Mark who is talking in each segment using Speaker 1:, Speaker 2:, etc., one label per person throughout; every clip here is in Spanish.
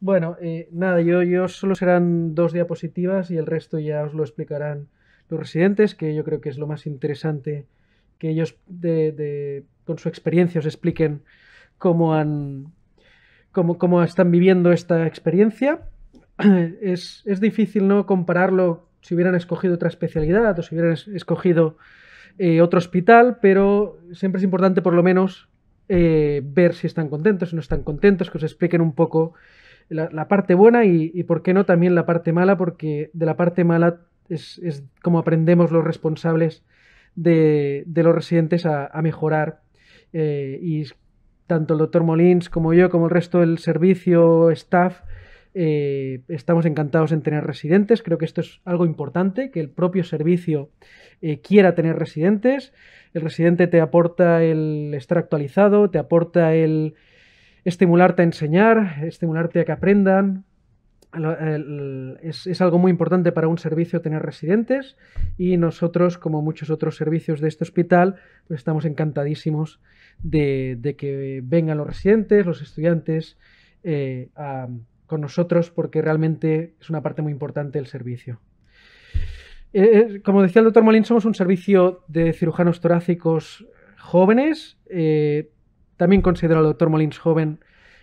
Speaker 1: Bueno, eh, nada, yo, solo serán dos diapositivas y el resto ya os lo explicarán los residentes, que yo creo que es lo más interesante que ellos de, con su experiencia os expliquen cómo han cómo, cómo están viviendo esta experiencia. Es, es, difícil no compararlo si hubieran escogido otra especialidad o si hubieran escogido eh, otro hospital, pero siempre es importante por lo menos eh, ver si están contentos, si no están contentos, que os expliquen un poco la, parte buena y, por qué no también la parte mala, porque de la parte mala es, como aprendemos los responsables de, los residentes a, mejorar. Eh, y tanto el doctor Molins como yo, como el resto del servicio, staff, eh, estamos encantados en tener residentes. Creo que esto es algo importante, que el propio servicio eh, quiera tener residentes. El residente te aporta el estar actualizado, te aporta el estimularte a enseñar, estimularte a que aprendan. Es, algo muy importante para un servicio tener residentes y nosotros, como muchos otros servicios de este hospital, pues estamos encantadísimos de, que vengan los residentes, los estudiantes eh, con nosotros porque realmente es una parte muy importante del servicio. Eh, eh, como decía el doctor Molín, somos un servicio de cirujanos torácicos jóvenes. También considero al doctor Molins joven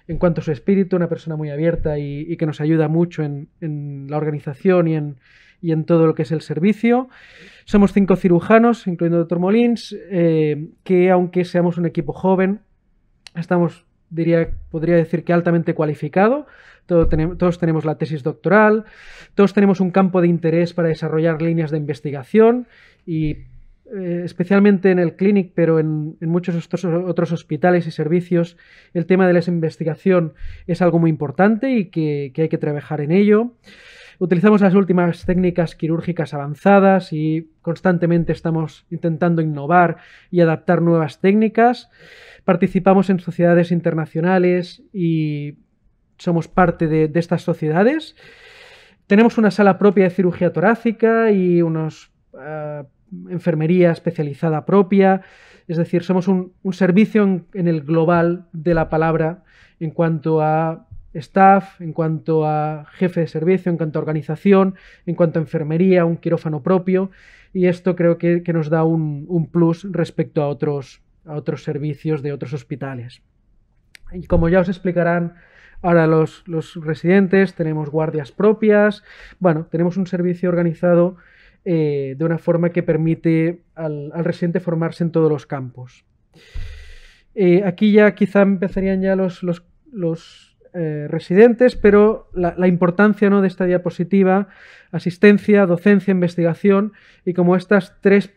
Speaker 1: en cuanto a su espíritu, una persona muy abierta y, que nos ayuda mucho en, la organización y en, todo lo que es el servicio. Somos cinco cirujanos, incluyendo al doctor Molins, que aunque seamos un equipo joven, estamos, diría, podría decir que altamente cualificado todos tenemos la tesis doctoral, todos tenemos un campo de interés para desarrollar líneas de investigación y eh, especialmente en el clinic, pero en, muchos otros hospitales y servicios, el tema de la investigación es algo muy importante y que, hay que trabajar en ello. Utilizamos las últimas técnicas quirúrgicas avanzadas y constantemente estamos intentando innovar y adaptar nuevas técnicas. Participamos en sociedades internacionales y somos parte de, estas sociedades. Tenemos una sala propia de cirugía torácica y una eh, enfermería especializada propia. Es decir, somos un, servicio en, el global de la palabra en cuanto a staff, en cuanto a jefe de servicio, en cuanto a organización, en cuanto a enfermería, un quirófano propio. Y esto creo que, nos da un, un, plus respecto a otros, a otros servicios de otros hospitales. Y como ya os explicarán Ahora los, residentes tenemos guardias propias, bueno, tenemos un servicio organizado eh, de una forma que permite al, residente formarse en todos los campos. Eh, aquí ya quizá empezarían ya los, los, eh, residentes, pero la, importancia ¿no? de esta diapositiva, asistencia, docencia, investigación, y como estas tres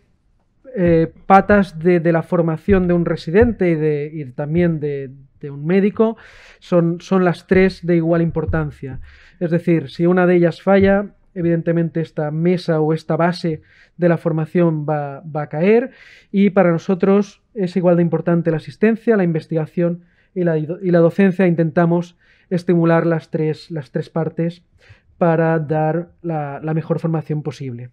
Speaker 1: patas de, la formación de un residente y, de, y también de, de un médico son, son las tres de igual importancia. Es decir, si una de ellas falla, evidentemente esta mesa o esta base de la formación va, a caer y para nosotros es igual de importante la asistencia, la investigación y la, y la docencia. Intentamos estimular las tres, las tres partes para dar la mejor formación posible.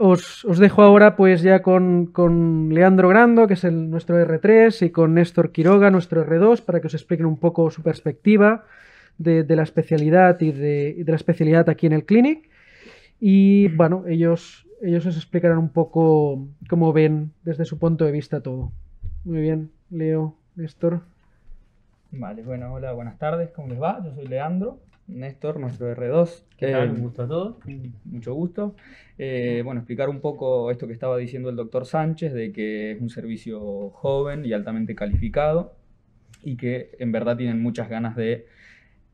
Speaker 1: Os, dejo ahora pues ya con, Leandro Grando, que es el, nuestro R3, y con Néstor Quiroga, nuestro R2, para que os expliquen un poco su perspectiva de, la especialidad y de, la especialidad aquí en el clinic. Y bueno, ellos, ellos os explicarán un poco cómo ven desde su punto de vista todo. Muy bien, Leo, Néstor.
Speaker 2: Vale, bueno, hola, buenas tardes, ¿cómo les va? Yo soy Leandro, Néstor, nuestro R2.
Speaker 3: ¿Qué tal? Un gusto a todos.
Speaker 2: Mucho gusto. Eh, bueno, explicar un poco esto que estaba diciendo el doctor Sánchez, de que es un servicio joven y altamente calificado y que en verdad tienen muchas ganas de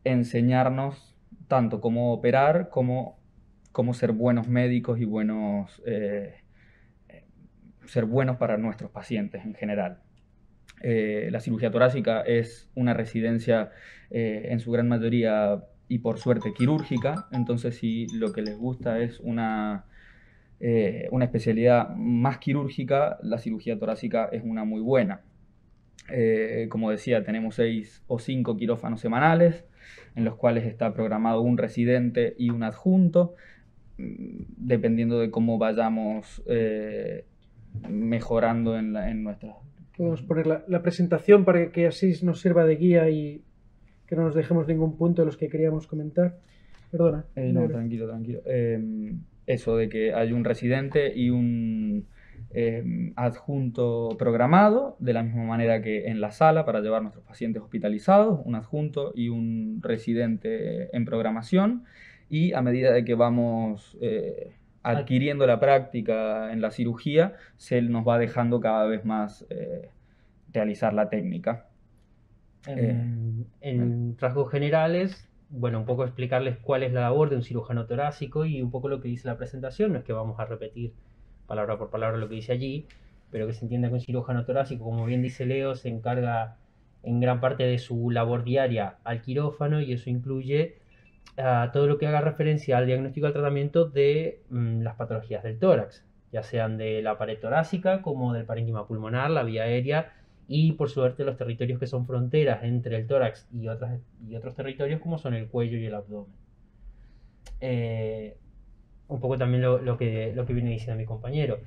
Speaker 2: enseñarnos tanto cómo operar como cómo ser buenos médicos y buenos, eh, ser buenos para nuestros pacientes en general. Eh, la cirugía torácica es una residencia en su gran mayoría y por suerte quirúrgica, entonces si lo que les gusta es una, eh, una especialidad más quirúrgica, la cirugía torácica es una muy buena. Eh, como decía, tenemos seis o cinco quirófanos semanales, en los cuales está programado un residente y un adjunto, mm, dependiendo de cómo vayamos eh, mejorando en, la, en nuestra...
Speaker 1: Podemos poner la, la presentación para que así nos sirva de guía y que no nos dejemos ningún punto de los que queríamos comentar. Perdona.
Speaker 2: Eh, no, tranquilo, tranquilo. Eh, eso de que hay un residente y un eh, adjunto programado, de la misma manera que en la sala para llevar nuestros pacientes hospitalizados, un adjunto y un residente en programación. Y a medida de que vamos adquiriendo la práctica en la cirugía, se nos va dejando cada vez más realizar la técnica.
Speaker 3: En, en rasgos generales, bueno, un poco explicarles cuál es la labor de un cirujano torácico y un poco lo que dice la presentación, no es que vamos a repetir palabra por palabra lo que dice allí, pero que se entienda que un cirujano torácico, como bien dice Leo, se encarga en gran parte de su labor diaria al quirófano y eso incluye uh, todo lo que haga referencia al diagnóstico y al tratamiento de um, las patologías del tórax, ya sean de la pared torácica como del parénquima pulmonar, la vía aérea y por suerte los territorios que son fronteras entre el tórax y, otras, y otros territorios como son el cuello y el abdomen. Eh, un poco también lo, que, lo que viene diciendo mi compañero.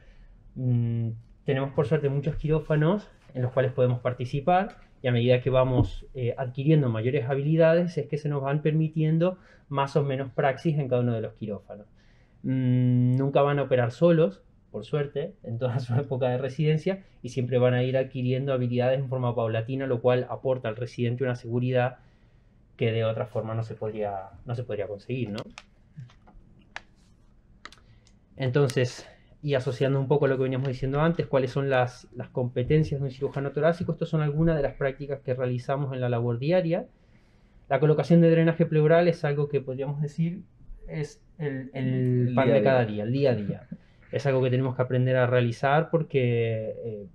Speaker 3: Mm, tenemos por suerte muchos quirófanos en los cuales podemos participar y a medida que vamos eh, adquiriendo mayores habilidades es que se nos van permitiendo más o menos praxis en cada uno de los quirófanos. Mm, nunca van a operar solos, por suerte, en toda su época de residencia y siempre van a ir adquiriendo habilidades en forma paulatina, lo cual aporta al residente una seguridad que de otra forma no se podría, no se podría conseguir, ¿no? Entonces, y asociando un poco lo que veníamos diciendo antes, cuáles son las, las competencias de un cirujano torácico, estas son algunas de las prácticas que realizamos en la labor diaria. La colocación de drenaje pleural es algo que podríamos decir es el, el pan de cada día, el día a día es algo que tenemos que aprender a realizar porque eh,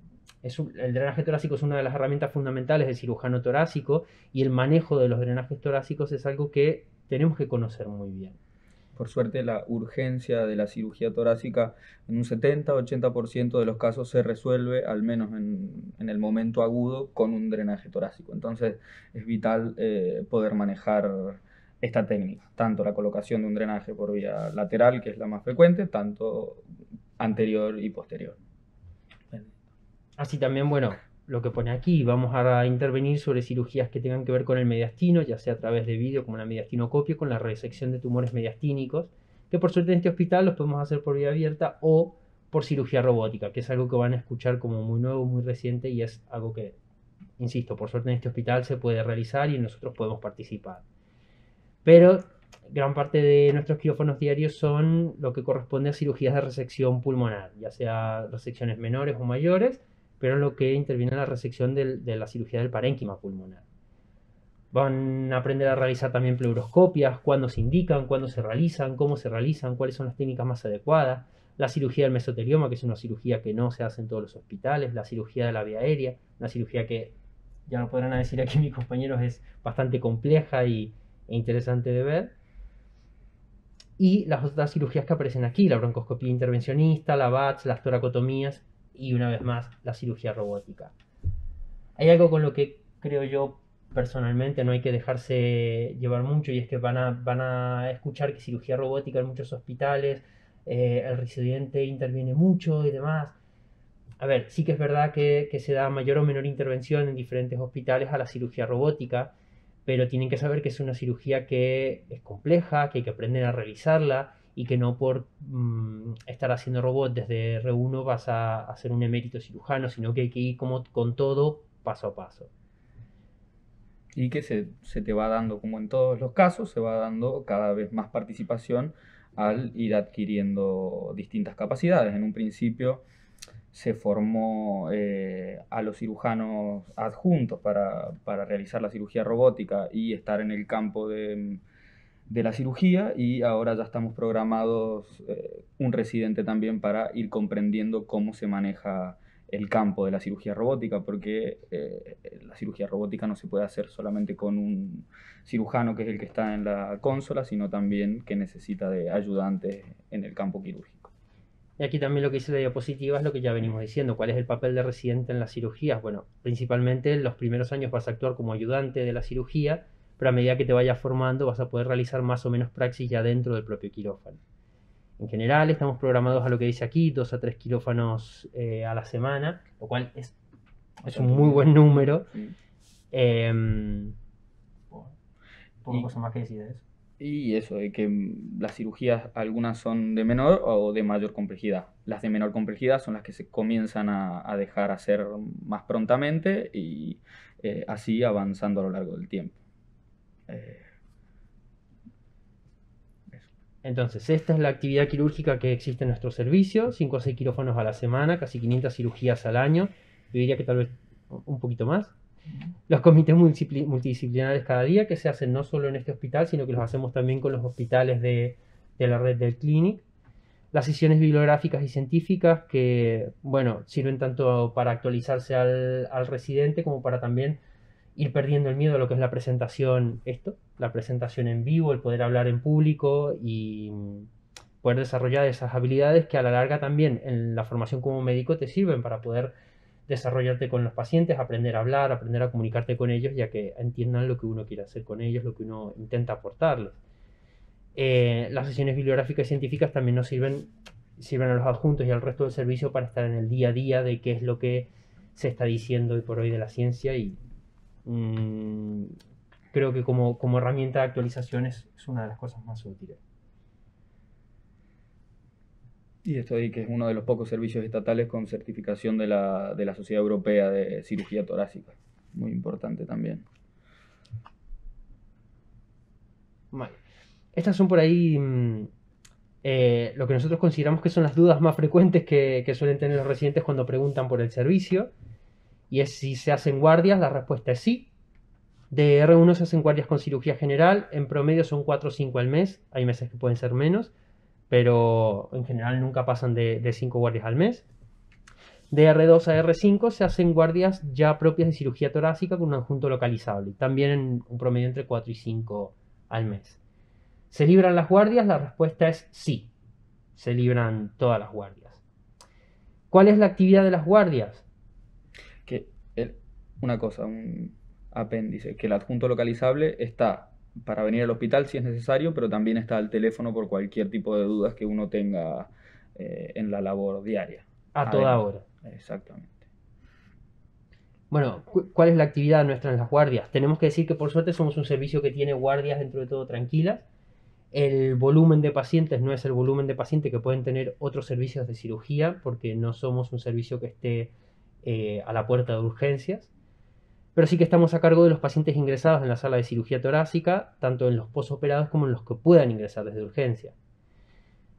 Speaker 3: es el drenaje torácico es una de las herramientas fundamentales del cirujano torácico y el manejo de los drenajes torácicos es algo que tenemos que conocer muy bien.
Speaker 2: Por suerte, la urgencia de la cirugía torácica en un 70-80% de los casos se resuelve, al menos en, el momento agudo, con un drenaje torácico. Entonces, es vital eh, poder manejar esta técnica, tanto la colocación de un drenaje por vía lateral, que es la más frecuente, tanto anterior y posterior.
Speaker 3: Así también, bueno, lo que pone aquí, vamos a intervenir sobre cirugías que tengan que ver con el mediastino, ya sea a través de vídeo como la mediastinocopia, con la resección de tumores mediastínicos, que por suerte en este hospital los podemos hacer por vía abierta o por cirugía robótica, que es algo que van a escuchar como muy nuevo, muy reciente y es algo que, insisto, por suerte en este hospital se puede realizar y nosotros podemos participar. Pero gran parte de nuestros quirófanos diarios son lo que corresponde a cirugías de resección pulmonar, ya sea resecciones menores o mayores, pero en lo que interviene la resección de la cirugía del parénquima pulmonar. Van a aprender a realizar también pleuroscopias, cuándo se indican, cuándo se realizan, cómo se realizan, cuáles son las técnicas más adecuadas, la cirugía del mesotelioma, que es una cirugía que no se hace en todos los hospitales, la cirugía de la vía aérea, una cirugía que, ya lo podrán decir aquí mis compañeros, es bastante compleja y, interesante de ver. Y las otras cirugías que aparecen aquí, la broncoscopía intervencionista, la BATS, las toracotomías y una vez más la cirugía robótica. Hay algo con lo que creo yo personalmente no hay que dejarse llevar mucho y es que van a, van a escuchar que cirugía robótica en muchos hospitales, eh, el residente interviene mucho y demás. A ver, sí que es verdad que, que se da mayor o menor intervención en diferentes hospitales a la cirugía robótica, pero tienen que saber que es una cirugía que es compleja, que hay que aprender a realizarla y que no por mmm, estar haciendo robot desde R1 vas a, a ser un emérito cirujano, sino que hay que ir como con todo paso a paso.
Speaker 2: Y que se, se, te va dando, como en todos los casos, se va dando cada vez más participación al ir adquiriendo distintas capacidades. En un principio se formó eh, a los cirujanos adjuntos para, para, realizar la cirugía robótica y estar en el campo de, de la cirugía y ahora ya estamos programados eh, un residente también para ir comprendiendo cómo se maneja el campo de la cirugía robótica, porque eh, la cirugía robótica no se puede hacer solamente con un cirujano que es el que está en la consola, sino también que necesita de ayudantes en el campo quirúrgico.
Speaker 3: Y aquí también lo que dice la diapositiva es lo que ya venimos diciendo. ¿Cuál es el papel de residente en las cirugías? Bueno, principalmente en los primeros años vas a actuar como ayudante de la cirugía, pero a medida que te vayas formando vas a poder realizar más o menos praxis ya dentro del propio quirófano. En general estamos programados a lo que dice aquí, dos a tres quirófanos eh, a la semana, lo cual es, es un muy buen número. Eh, Poca
Speaker 2: Y-
Speaker 3: cosa más que decir de eso.
Speaker 2: Y eso, de que las cirugías algunas son de menor o de mayor complejidad. Las de menor complejidad son las que se comienzan a, a dejar hacer más prontamente y eh, así avanzando a lo largo del tiempo. Eh.
Speaker 3: Entonces, esta es la actividad quirúrgica que existe en nuestro servicio, 5 o 6 quirófanos a la semana, casi 500 cirugías al año, yo diría que tal vez un poquito más. Los comités multidisciplinares cada día que se hacen no solo en este hospital, sino que los hacemos también con los hospitales de, la red del Clinic. Las sesiones bibliográficas y científicas que, bueno, sirven tanto para actualizarse al, al residente como para también ir perdiendo el miedo a lo que es la presentación, esto, la presentación en vivo, el poder hablar en público y mm, poder desarrollar esas habilidades que a la larga también en la formación como médico te sirven para poder desarrollarte con los pacientes, aprender a hablar, aprender a comunicarte con ellos, ya que entiendan lo que uno quiere hacer con ellos, lo que uno intenta aportarles. Eh, las sesiones bibliográficas y científicas también nos sirven, sirven a los adjuntos y al resto del servicio para estar en el día a día de qué es lo que se está diciendo hoy por hoy de la ciencia y mm, creo que como, como herramienta de actualización es, es una de las cosas más útiles.
Speaker 2: Y esto ahí que es uno de los pocos servicios estatales con certificación de la, de la Sociedad Europea de Cirugía Torácica. Muy importante también.
Speaker 3: Vale. Estas son por ahí mm, eh, lo que nosotros consideramos que son las dudas más frecuentes que, que suelen tener los residentes cuando preguntan por el servicio. Y es si se hacen guardias, la respuesta es sí. De R1 se hacen guardias con cirugía general, en promedio son 4 o 5 al mes, hay meses que pueden ser menos, pero en general nunca pasan de 5 guardias al mes. De R2 a R5 se hacen guardias ya propias de cirugía torácica con un adjunto localizable, también en un promedio entre 4 y 5 al mes. ¿Se libran las guardias? La respuesta es sí. Se libran todas las guardias. ¿Cuál es la actividad de las guardias?
Speaker 2: El- una cosa, un apéndice, que el adjunto localizable está para venir al hospital si es necesario, pero también está al teléfono por cualquier tipo de dudas que uno tenga eh, en la labor diaria.
Speaker 3: A toda hora.
Speaker 2: Exactamente.
Speaker 3: Bueno, cu- ¿cuál es la actividad nuestra en las guardias? Tenemos que decir que por suerte somos un servicio que tiene guardias dentro de todo tranquilas. El volumen de pacientes no es el volumen de pacientes que pueden tener otros servicios de cirugía, porque no somos un servicio que esté eh, a la puerta de urgencias. Pero sí que estamos a cargo de los pacientes ingresados en la sala de cirugía torácica, tanto en los posoperados como en los que puedan ingresar desde urgencia.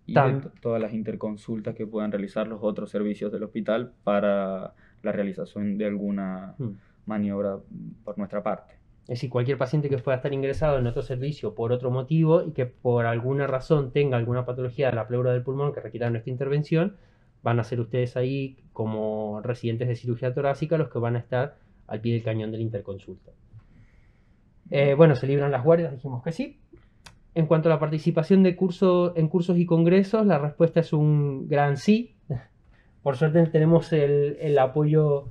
Speaker 2: Y de
Speaker 3: Tam-
Speaker 2: to- todas las interconsultas que puedan realizar los otros servicios del hospital para la realización de alguna
Speaker 3: Mm.
Speaker 2: maniobra por nuestra parte.
Speaker 3: Es decir, cualquier paciente que pueda estar ingresado en otro servicio por otro motivo y que por alguna razón tenga alguna patología de la pleura del pulmón que requiera nuestra intervención, van a ser ustedes ahí como residentes de cirugía torácica los que van a estar al pie del cañón de la interconsulta. Eh, bueno, se libran las guardias, dijimos que sí. En cuanto a la participación de curso, en cursos y congresos, la respuesta es un gran sí. Por suerte tenemos el, el apoyo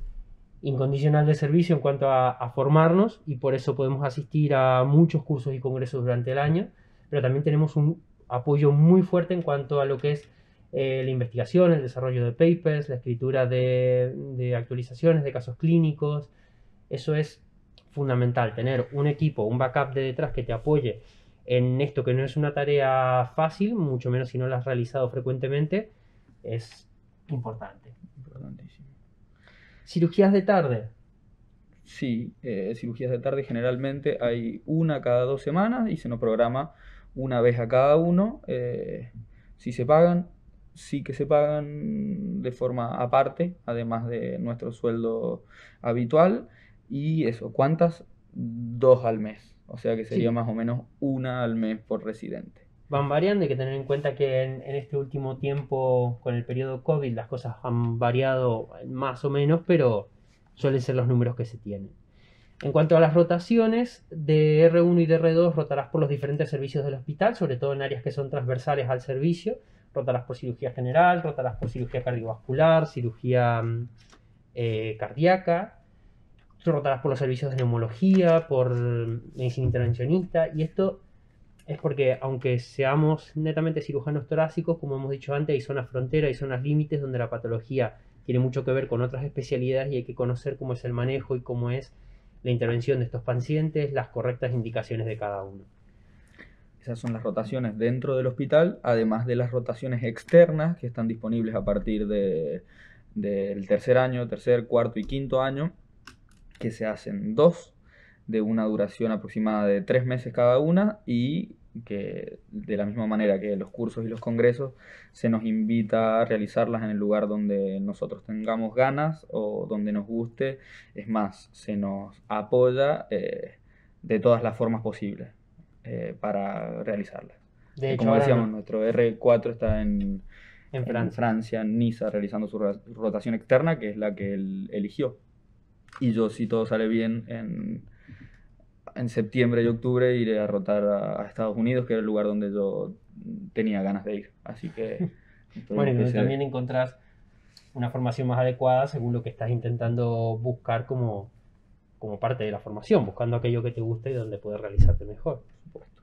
Speaker 3: incondicional de servicio en cuanto a, a formarnos y por eso podemos asistir a muchos cursos y congresos durante el año, pero también tenemos un apoyo muy fuerte en cuanto a lo que es eh, la investigación, el desarrollo de papers, la escritura de, de actualizaciones de casos clínicos. Eso es fundamental, tener un equipo, un backup de detrás que te apoye en esto que no es una tarea fácil, mucho menos si no la has realizado frecuentemente, es importante.
Speaker 2: Importantísimo.
Speaker 3: Cirugías de tarde.
Speaker 2: Sí, eh, cirugías de tarde generalmente hay una cada dos semanas y se nos programa una vez a cada uno. eh, si se pagan, sí que se pagan de forma aparte, además de nuestro sueldo habitual. Y eso, ¿cuántas? Dos al mes. O sea que sería
Speaker 3: Sí.
Speaker 2: más o menos una al mes por residente.
Speaker 3: van variando. Hay que tener en cuenta que en, en este último tiempo, con el periodo COVID, las cosas han variado más o menos, pero suelen ser los números que se tienen. En cuanto a las rotaciones, de R1 y de R2 rotarás por los diferentes servicios del hospital, sobre todo en áreas que son transversales al servicio. Rotarás por cirugía general, rotarás por cirugía cardiovascular, cirugía mm, eh, cardíaca, rotarás por los servicios de neumología, por medicina intervencionista, y esto es porque aunque seamos netamente cirujanos torácicos, como hemos dicho antes, hay zonas frontera y zonas límites donde la patología tiene mucho que ver con otras especialidades y hay que conocer cómo es el manejo y cómo es la intervención de estos pacientes, las correctas indicaciones de cada uno.
Speaker 2: Esas son las rotaciones dentro del hospital, además de las rotaciones externas que están disponibles a partir de, del tercer año, tercer, cuarto y quinto año, que se hacen dos, de una duración aproximada de tres meses cada una y que de la misma manera que los cursos y los congresos se nos invita a realizarlas en el lugar donde nosotros tengamos ganas o donde nos guste. Es más, se nos apoya eh, de todas las formas posibles eh, para realizarlas.
Speaker 3: De hecho,
Speaker 2: Como decíamos,
Speaker 3: no-
Speaker 2: nuestro R4 está en,
Speaker 3: en
Speaker 2: en
Speaker 3: Francia.
Speaker 2: En Niza, realizando su ro- rotación externa, que es la que él eligió. Y yo, si todo sale bien, en, en septiembre y octubre iré a rotar a, a Estados Unidos, que era el lugar donde yo tenía ganas de ir. Así que...
Speaker 3: Bueno, y también encontrás una formación más adecuada según lo que estás intentando buscar como, como parte de la formación, buscando aquello que te gusta y donde puedes realizarte mejor.
Speaker 2: por supuesto.